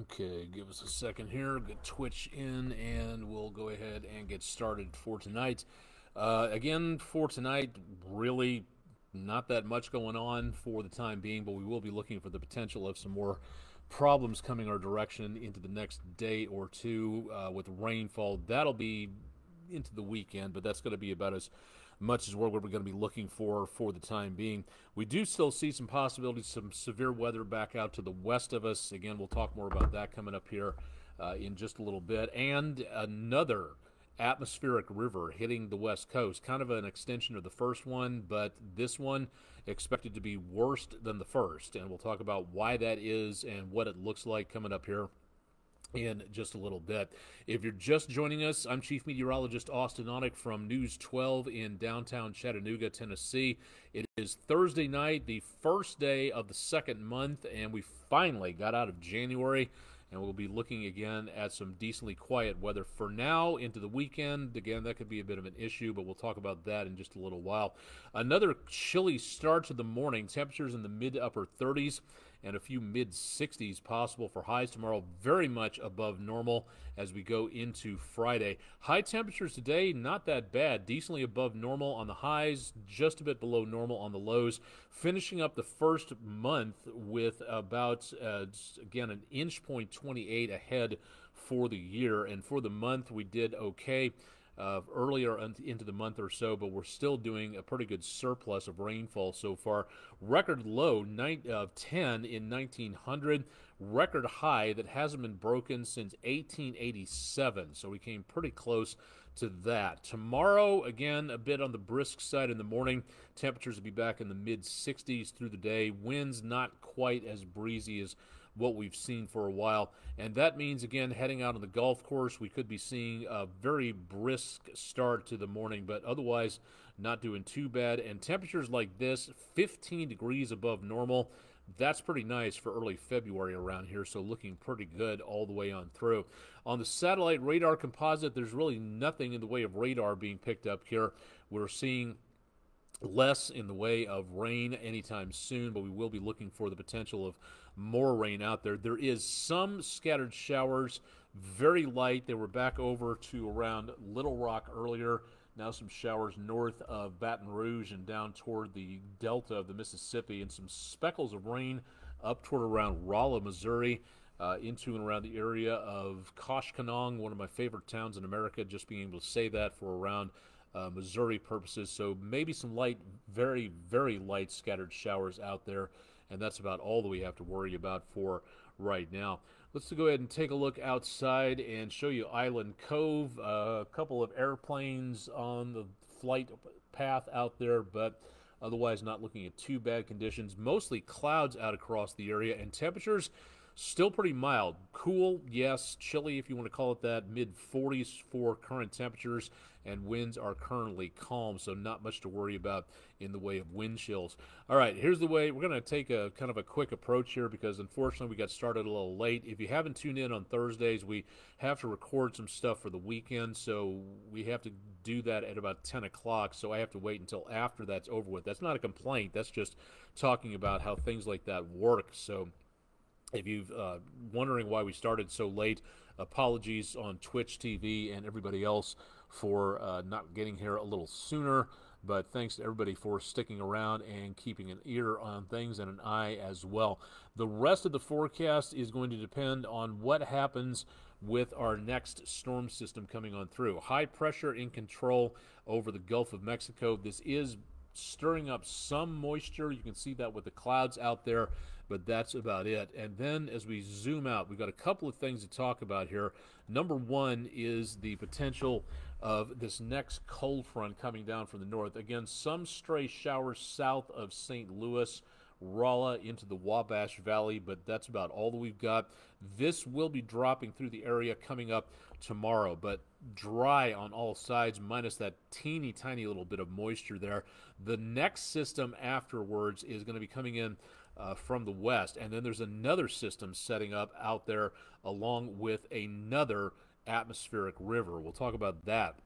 Okay, give us a second here. Get Twitch in, and we'll go ahead and get started for tonight. Uh, again, for tonight, really not that much going on for the time being, but we will be looking for the potential of some more problems coming our direction into the next day or two uh, with rainfall. That'll be into the weekend, but that's going to be about as much as what we're going to be looking for for the time being. We do still see some possibilities, some severe weather back out to the west of us. Again, we'll talk more about that coming up here uh, in just a little bit. And another atmospheric river hitting the west coast, kind of an extension of the first one, but this one expected to be worse than the first. And we'll talk about why that is and what it looks like coming up here in just a little bit. If you're just joining us, I'm Chief Meteorologist Austen Onek from News 12 in downtown Chattanooga, Tennessee. It is Thursday night, the first day of the second month, and we finally got out of January. And we'll be looking again at some decently quiet weather for now into the weekend. Again, that could be a bit of an issue, but we'll talk about that in just a little while. Another chilly start to the morning. Temperatures in the mid upper 30s and a few mid 60s possible for highs tomorrow, very much above normal as we go into Friday. High temperatures today, not that bad, decently above normal on the highs, just a bit below normal on the lows. Finishing up the first month with about, uh, again, an inch point 28 ahead for the year, and for the month, we did okay uh, earlier into the month or so, but we're still doing a pretty good surplus of rainfall so far. Record low nine, uh, 10 in 1900, record high that hasn't been broken since 1887. So we came pretty close to that. Tomorrow, again, a bit on the brisk side in the morning. Temperatures will be back in the mid 60s through the day. Winds not quite as breezy as what we've seen for a while. And that means, again, heading out on the golf course, we could be seeing a very brisk start to the morning, but otherwise not doing too bad. And temperatures like this, 15 degrees above normal, that's pretty nice for early February around here, so looking pretty good all the way on through. On the satellite radar composite, there's really nothing in the way of radar being picked up here. We're seeing less in the way of rain anytime soon, but we will be looking for the potential of more rain out there. There is some scattered showers, very light. They were back over to around Little Rock earlier. Now some showers north of Baton Rouge and down toward the delta of the Mississippi, and some speckles of rain up toward around Rolla, Missouri. Uh, into and around the area of Koshkonong, one of my favorite towns in America, just being able to say that for around uh, Missouri purposes. So maybe some light, very, very light scattered showers out there and that's about all that we have to worry about for right now. Let's go ahead and take a look outside and show you Island Cove. Uh, a couple of airplanes on the flight path out there, but otherwise not looking at too bad conditions. Mostly clouds out across the area, and temperatures Still pretty mild. Cool, yes. Chilly, if you want to call it that. Mid 40s for current temperatures, and winds are currently calm, so not much to worry about in the way of wind chills. All right, here's the way we're going to take a kind of a quick approach here because unfortunately we got started a little late. If you haven't tuned in on Thursdays, we have to record some stuff for the weekend, so we have to do that at about 10 o'clock, so I have to wait until after that's over with. That's not a complaint, that's just talking about how things like that work. So, if you're uh, wondering why we started so late, apologies on Twitch TV and everybody else for uh, not getting here a little sooner. But thanks to everybody for sticking around and keeping an ear on things and an eye as well. The rest of the forecast is going to depend on what happens with our next storm system coming on through. High pressure in control over the Gulf of Mexico. This is stirring up some moisture. You can see that with the clouds out there but that's about it. And then as we zoom out, we've got a couple of things to talk about here. Number one is the potential of this next cold front coming down from the north. Again, some stray showers south of St. Louis. Rolla into the Wabash Valley, but that's about all that we've got. This will be dropping through the area coming up tomorrow, but dry on all sides, minus that teeny tiny little bit of moisture there. The next system afterwards is going to be coming in uh, from the west. And then there's another system setting up out there along with another atmospheric river. We'll talk about that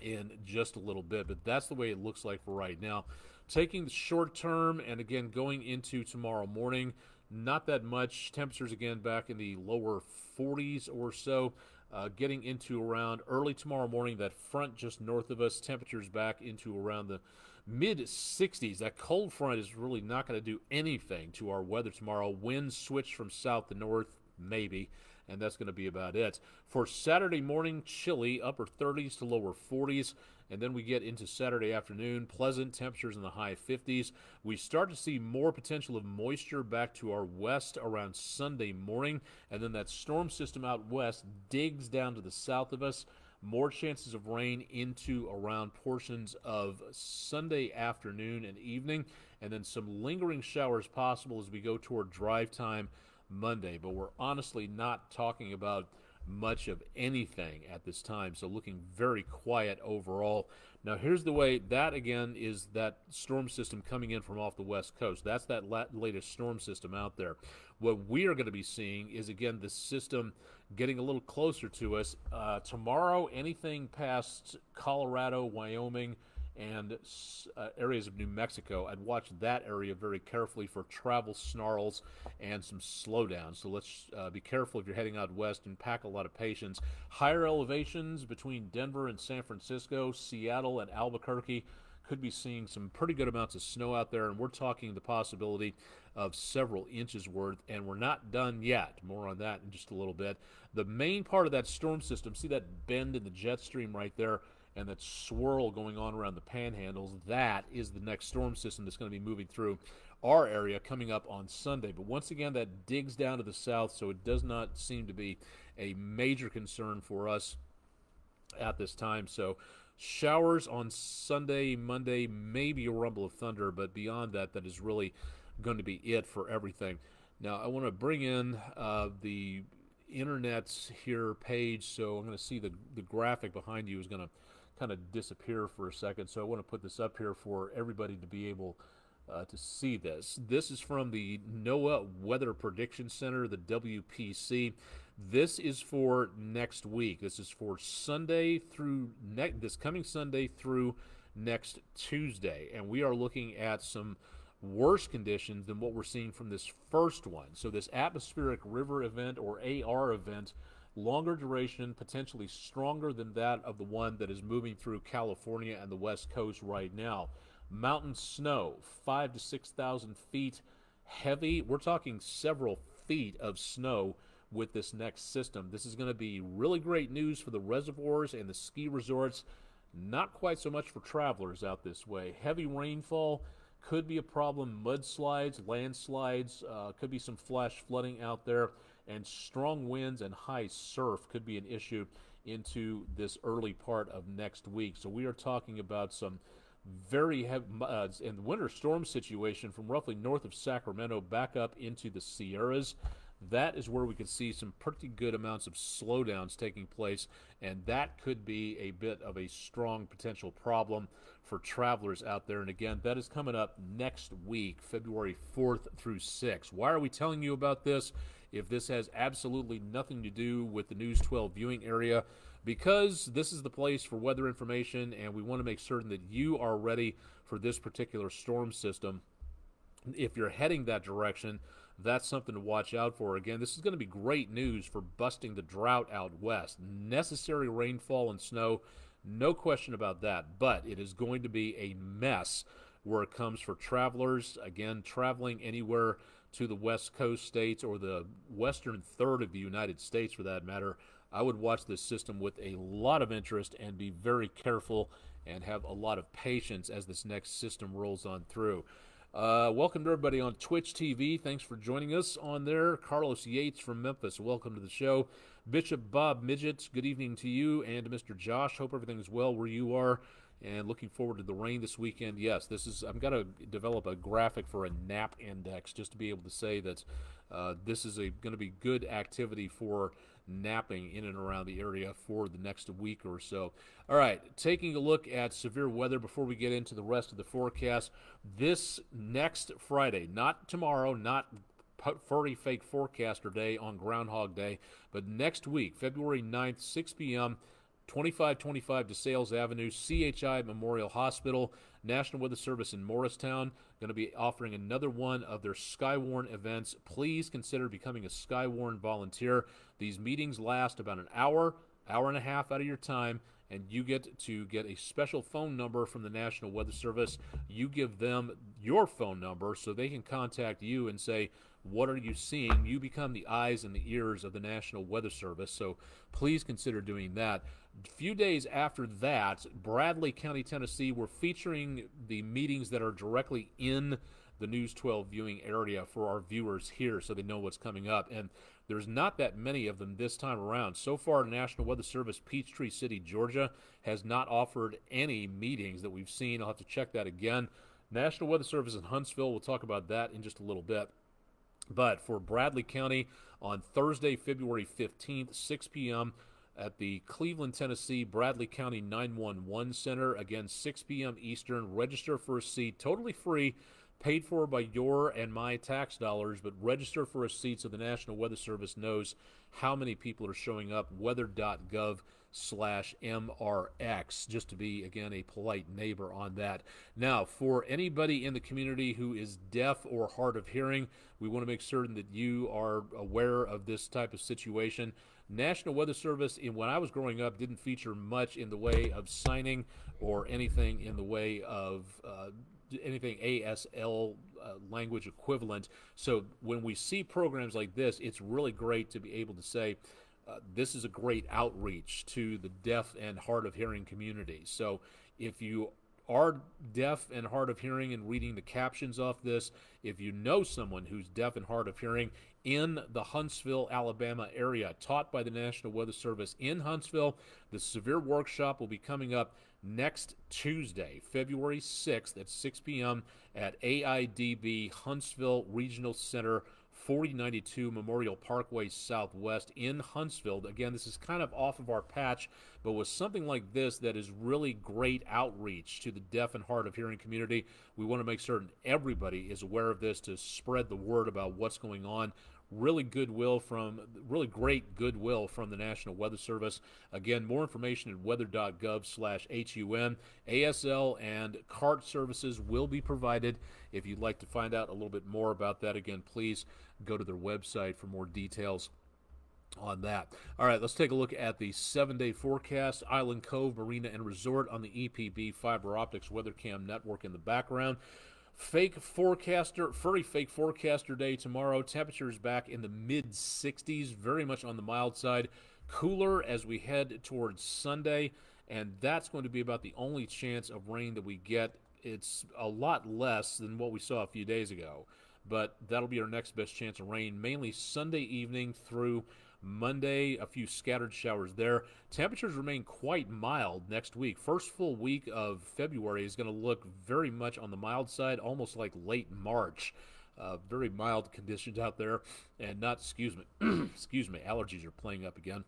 in just a little bit, but that's the way it looks like for right now. Taking the short term and again going into tomorrow morning, not that much. Temperatures again back in the lower 40s or so. Uh, getting into around early tomorrow morning, that front just north of us, temperatures back into around the mid 60s. That cold front is really not going to do anything to our weather tomorrow. Winds switch from south to north, maybe and that's going to be about it. For Saturday morning, chilly, upper 30s to lower 40s. And then we get into Saturday afternoon, pleasant temperatures in the high 50s. We start to see more potential of moisture back to our west around Sunday morning. And then that storm system out west digs down to the south of us. More chances of rain into around portions of Sunday afternoon and evening. And then some lingering showers possible as we go toward drive time Monday, but we're honestly not talking about much of anything at this time. So looking very quiet overall. Now here's the way that again is that storm system coming in from off the west coast. That's that latest storm system out there. What we are going to be seeing is again the system getting a little closer to us. Uh, tomorrow, anything past Colorado, Wyoming, and uh, areas of New Mexico. I'd watch that area very carefully for travel snarls and some slowdowns. So let's uh, be careful if you're heading out west and pack a lot of patience. Higher elevations between Denver and San Francisco, Seattle and Albuquerque could be seeing some pretty good amounts of snow out there, and we're talking the possibility of several inches worth, and we're not done yet. More on that in just a little bit. The main part of that storm system, see that bend in the jet stream right there? And that swirl going on around the panhandles, that is the next storm system that's going to be moving through our area coming up on Sunday. But once again, that digs down to the south, so it does not seem to be a major concern for us at this time. So showers on Sunday, Monday, maybe a rumble of thunder, but beyond that, that is really going to be it for everything. Now, I want to bring in uh, the internet's here page, so I'm going to see the, the graphic behind you is going to kind of disappear for a second. So I want to put this up here for everybody to be able uh, to see this. This is from the NOAA Weather Prediction Center, the WPC. This is for next week. This is for Sunday through ne- this coming Sunday through next Tuesday, and we are looking at some worse conditions than what we're seeing from this first one. So this atmospheric river event or AR event longer duration, potentially stronger than that of the one that is moving through California and the West Coast right now. Mountain snow, five to 6,000 feet, heavy. We're talking several feet of snow with this next system. This is going to be really great news for the reservoirs and the ski resorts. Not quite so much for travelers out this way. Heavy rainfall could be a problem. Mudslides, landslides, uh, could be some flash flooding out there and strong winds and high surf could be an issue into this early part of next week. So we are talking about some very heavy uh, in the winter storm situation from roughly north of Sacramento back up into the Sierras. That is where we could see some pretty good amounts of slowdowns taking place, and that could be a bit of a strong potential problem for travelers out there. And again, that is coming up next week, February 4th through 6th. Why are we telling you about this? If this has absolutely nothing to do with the News 12 viewing area, because this is the place for weather information and we want to make certain that you are ready for this particular storm system. If you're heading that direction, that's something to watch out for. Again, this is going to be great news for busting the drought out west. Necessary rainfall and snow, no question about that, but it is going to be a mess where it comes for travelers. Again, traveling anywhere to the West Coast states or the western third of the United States for that matter, I would watch this system with a lot of interest and be very careful and have a lot of patience as this next system rolls on through. Uh, welcome to everybody on Twitch TV. Thanks for joining us on there. Carlos Yates from Memphis, welcome to the show. Bishop Bob Midget, good evening to you and Mr. Josh. Hope everything is well where you are and looking forward to the rain this weekend. Yes, this is. I'm going to develop a graphic for a nap index just to be able to say that uh, this is a going to be good activity for napping in and around the area for the next week or so. All right, taking a look at severe weather before we get into the rest of the forecast. This next Friday, not tomorrow, not furry fake forecaster day on Groundhog Day, but next week, February 9th, 6 p.m. 2525 DeSales Avenue, CHI Memorial Hospital. National Weather Service in Morristown going to be offering another one of their Skywarn events. Please consider becoming a Skywarn volunteer. These meetings last about an hour, hour and a half out of your time and you get to get a special phone number from the National Weather Service. You give them your phone number so they can contact you and say, what are you seeing? You become the eyes and the ears of the National Weather Service. So please consider doing that. A few days after that, Bradley County, Tennessee, we're featuring the meetings that are directly in the News 12 viewing area for our viewers here so they know what's coming up. And there's not that many of them this time around. So far, the National Weather Service, Peachtree City, Georgia, has not offered any meetings that we've seen. I'll have to check that again. National Weather Service in Huntsville, we'll talk about that in just a little bit. But for Bradley County on Thursday, February 15th, 6 p.m., at the Cleveland, Tennessee Bradley County 911 Center. Again, 6 p.m. Eastern. Register for a seat, totally free paid for by your and my tax dollars, but register for a seat so the National Weather Service knows how many people are showing up. Weather.gov slash MRX, just to be, again, a polite neighbor on that. Now, for anybody in the community who is deaf or hard of hearing, we want to make certain that you are aware of this type of situation. National Weather Service, in when I was growing up, didn't feature much in the way of signing or anything in the way of uh, anything ASL uh, language equivalent. So when we see programs like this, it's really great to be able to say, uh, this is a great outreach to the deaf and hard of hearing community. So if you are deaf and hard of hearing and reading the captions off this, if you know someone who's deaf and hard of hearing in the Huntsville, Alabama area, taught by the National Weather Service in Huntsville, the severe workshop will be coming up next Tuesday, February 6th at 6 p.m. at AIDB Huntsville Regional Center, 4092 Memorial Parkway Southwest in Huntsville. Again, this is kind of off of our patch, but with something like this that is really great outreach to the deaf and hard of hearing community, we want to make certain everybody is aware of this to spread the word about what's going on really goodwill from really great goodwill from the National Weather Service. Again, more information at weather.gov slash HUN. ASL and CART services will be provided. If you'd like to find out a little bit more about that, again, please go to their website for more details on that. All right, let's take a look at the seven day forecast. Island Cove Marina and Resort on the EPB Fiber Optics WeatherCam network in the background. Fake forecaster, furry fake forecaster day tomorrow. Temperatures back in the mid 60s, very much on the mild side. Cooler as we head towards Sunday, and that's going to be about the only chance of rain that we get. It's a lot less than what we saw a few days ago, but that'll be our next best chance of rain, mainly Sunday evening through Monday, a few scattered showers there. Temperatures remain quite mild next week. First full week of February is going to look very much on the mild side, almost like late March. Uh, very mild conditions out there, and not excuse me, excuse me, allergies are playing up again.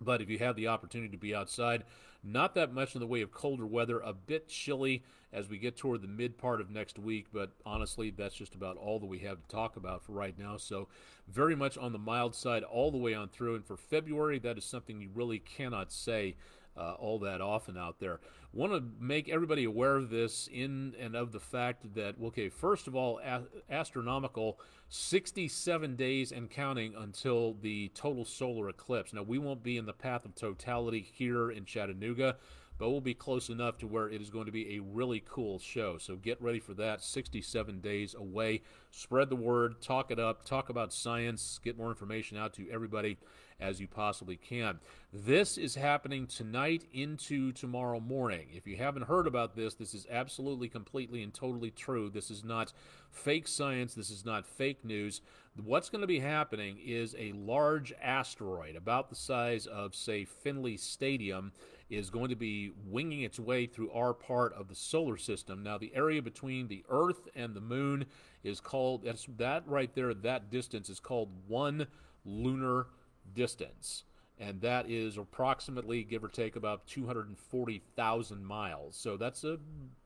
But if you have the opportunity to be outside, not that much in the way of colder weather, a bit chilly as we get toward the mid part of next week, but honestly, that's just about all that we have to talk about for right now. So, very much on the mild side all the way on through. And for February, that is something you really cannot say uh, all that often out there. Want to make everybody aware of this in and of the fact that, okay, first of all, a- astronomical 67 days and counting until the total solar eclipse. Now, we won't be in the path of totality here in Chattanooga but we'll be close enough to where it is going to be a really cool show. So get ready for that. 67 days away. Spread the word, talk it up, talk about science, get more information out to everybody as you possibly can. This is happening tonight into tomorrow morning. If you haven't heard about this, this is absolutely, completely, and totally true. This is not fake science, this is not fake news. What's going to be happening is a large asteroid, about the size of, say, Finley Stadium is going to be winging its way through our part of the solar system. Now, the area between the Earth and the Moon is called, that's, that right there, that distance is called one lunar distance. And that is approximately, give or take, about 240,000 miles. So that's a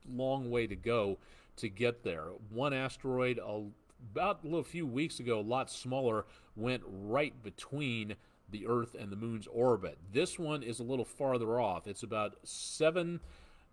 long way to go to get there. One asteroid, about a little few weeks ago, a lot smaller, went right between the Earth and the Moon's orbit. This one is a little farther off. It's about seven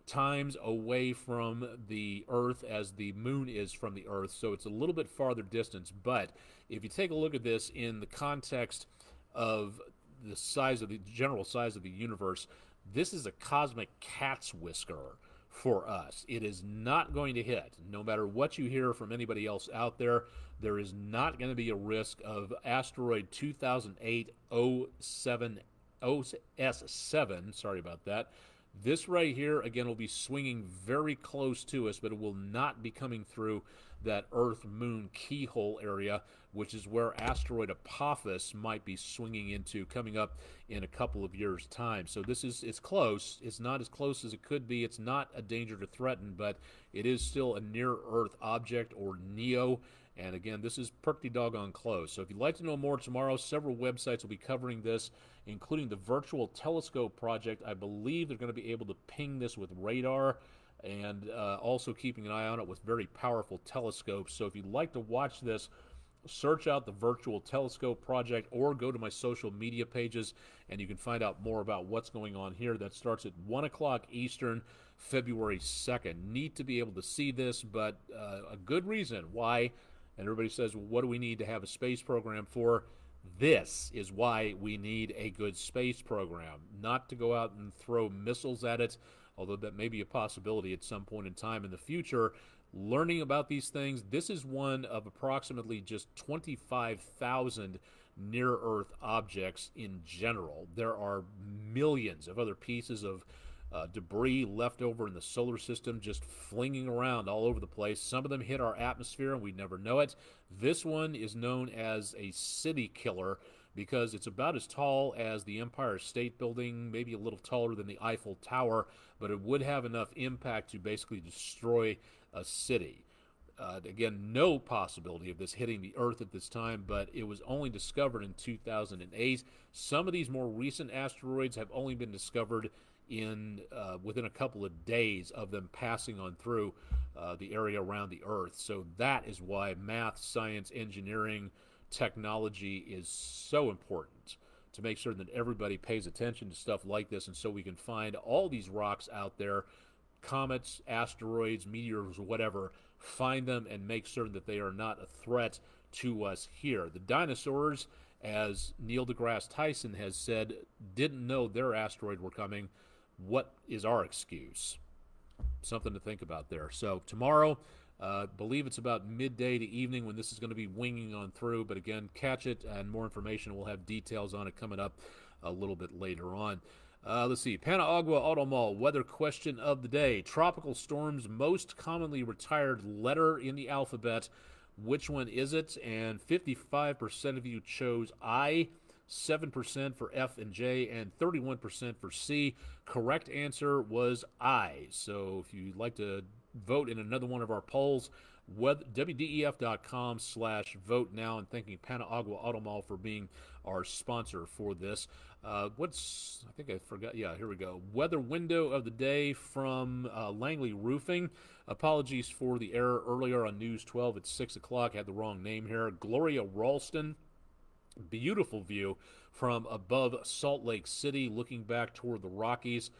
times away from the Earth as the moon is from the Earth, so it's a little bit farther distance. But if you take a look at this in the context of the size of the general size of the universe, this is a cosmic cat's whisker for us. It is not going to hit. No matter what you hear from anybody else out there, there is not going to be a risk of asteroid 2008 07 OS7. Sorry about that. This right here, again, will be swinging very close to us, but it will not be coming through that Earth Moon keyhole area, which is where asteroid Apophis might be swinging into coming up in a couple of years' time. So this is it's close. It's not as close as it could be. It's not a danger to threaten, but it is still a near Earth object or NEO. And again, this is pretty doggone close. So if you'd like to know more tomorrow, several websites will be covering this, including the Virtual Telescope Project. I believe they're going to be able to ping this with radar and uh, also keeping an eye on it with very powerful telescopes. So if you'd like to watch this, search out the Virtual Telescope Project or go to my social media pages and you can find out more about what's going on here. That starts at 1 o'clock Eastern, February 2nd. Need to be able to see this, but uh, a good reason why. And everybody says, well, what do we need to have a space program for? This is why we need a good space program, not to go out and throw missiles at it although that may be a possibility at some point in time in the future. Learning about these things, this is one of approximately just 25,000 near Earth objects in general. There are millions of other pieces of uh, debris left over in the solar system just flinging around all over the place. Some of them hit our atmosphere and we never know it. This one is known as a city killer because it's about as tall as the Empire State Building, maybe a little taller than the Eiffel Tower, but it would have enough impact to basically destroy a city. Uh, again, no possibility of this hitting the Earth at this time, but it was only discovered in 2008. Some of these more recent asteroids have only been discovered in uh, within a couple of days of them passing on through uh, the area around the Earth. So that is why math, science, engineering, technology is so important to make sure that everybody pays attention to stuff like this and so we can find all these rocks out there comets asteroids meteors whatever find them and make certain that they are not a threat to us here the dinosaurs as neil degrasse tyson has said didn't know their asteroid were coming what is our excuse something to think about there so tomorrow uh, believe it's about midday to evening when this is going to be winging on through. But again, catch it and more information. We'll have details on it coming up a little bit later on. Uh, let's see. Paniagua Auto Mall weather question of the day. Tropical storms most commonly retired letter in the alphabet. Which one is it? And 55% of you chose I. 7% for F and J, and 31% for C. Correct answer was I. So if you'd like to vote in another one of our polls. WDEF.com slash vote now and thanking Paniagua Auto Mall for being our sponsor for this. Uh, what's, I think I forgot. Yeah, here we go. Weather window of the day from uh, Langley Roofing. Apologies for the error earlier on News 12 at 6 o'clock. I had the wrong name here. Gloria Ralston. Beautiful view from above Salt Lake City looking back toward the Rockies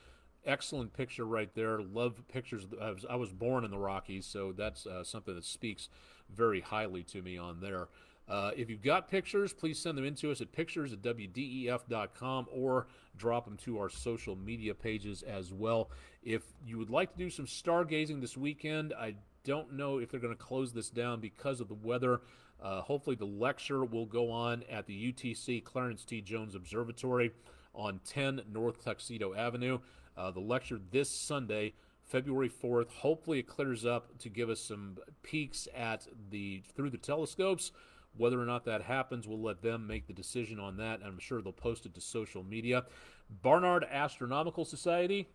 excellent picture right there. Love pictures. I was, I was born in the Rockies, so that's uh, something that speaks very highly to me on there. Uh, if you've got pictures, please send them in to us at pictures at WDEF.com or drop them to our social media pages as well. If you would like to do some stargazing this weekend, I don't know if they're going to close this down because of the weather. Uh, hopefully, the lecture will go on at the UTC Clarence T. Jones Observatory on 10 North Tuxedo Avenue. Uh, the lecture this Sunday, February 4th. Hopefully, it clears up to give us some peeks at the through the telescopes. Whether or not that happens, we'll let them make the decision on that. And I'm sure they'll post it to social media. Barnard Astronomical Society.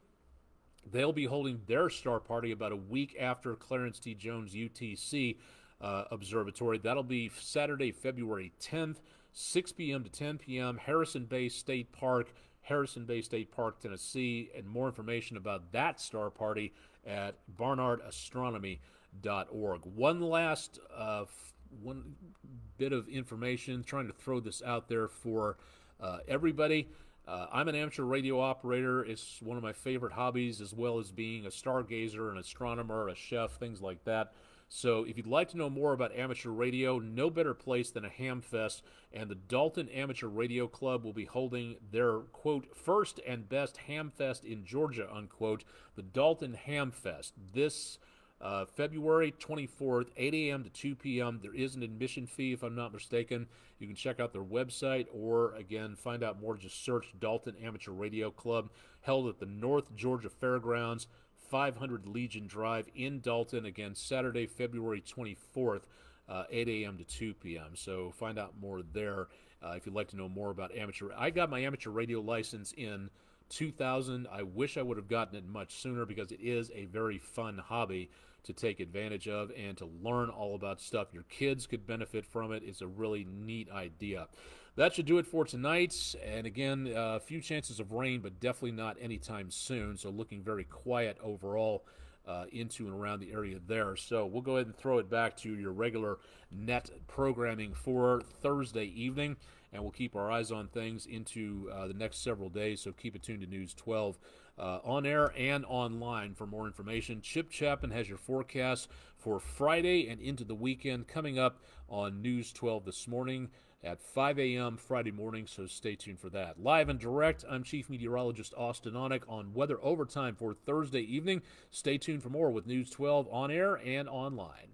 They'll be holding their star party about a week after Clarence T. Jones UTC uh, Observatory. That'll be Saturday, February 10th, 6 p.m. to 10 p.m. Harrison Bay State Park. Harrison Bay State Park, Tennessee, and more information about that star party at barnardastronomy.org. One last uh, one bit of information, trying to throw this out there for uh, everybody. Uh, I'm an amateur radio operator. It's one of my favorite hobbies, as well as being a stargazer, an astronomer, a chef, things like that. So, if you'd like to know more about amateur radio, no better place than a Hamfest. And the Dalton Amateur Radio Club will be holding their quote first and best Hamfest in Georgia unquote. The Dalton Hamfest this uh, February 24th, 8 a.m. to 2 p.m. There is an admission fee, if I'm not mistaken. You can check out their website or, again, find out more. Just search Dalton Amateur Radio Club, held at the North Georgia Fairgrounds, 500 Legion Drive in Dalton. Again, Saturday, February 24th, uh, 8 a.m. to 2 p.m. So find out more there uh, if you'd like to know more about amateur. I got my amateur radio license in 2000. I wish I would have gotten it much sooner because it is a very fun hobby to take advantage of and to learn all about stuff. Your kids could benefit from it. It's a really neat idea. That should do it for tonight. And again, a uh, few chances of rain, but definitely not anytime soon. So looking very quiet overall. Uh, into and around the area there. So we'll go ahead and throw it back to your regular net programming for Thursday evening, and we'll keep our eyes on things into uh, the next several days. So keep it tuned to News 12 uh, on air and online for more information. Chip Chapman has your forecast for Friday and into the weekend coming up on News 12 this morning at 5 a.m. Friday morning, so stay tuned for that. Live and direct, I'm Chief Meteorologist Austen Onek on Weather Overtime for Thursday evening. Stay tuned for more with News 12 on air and online.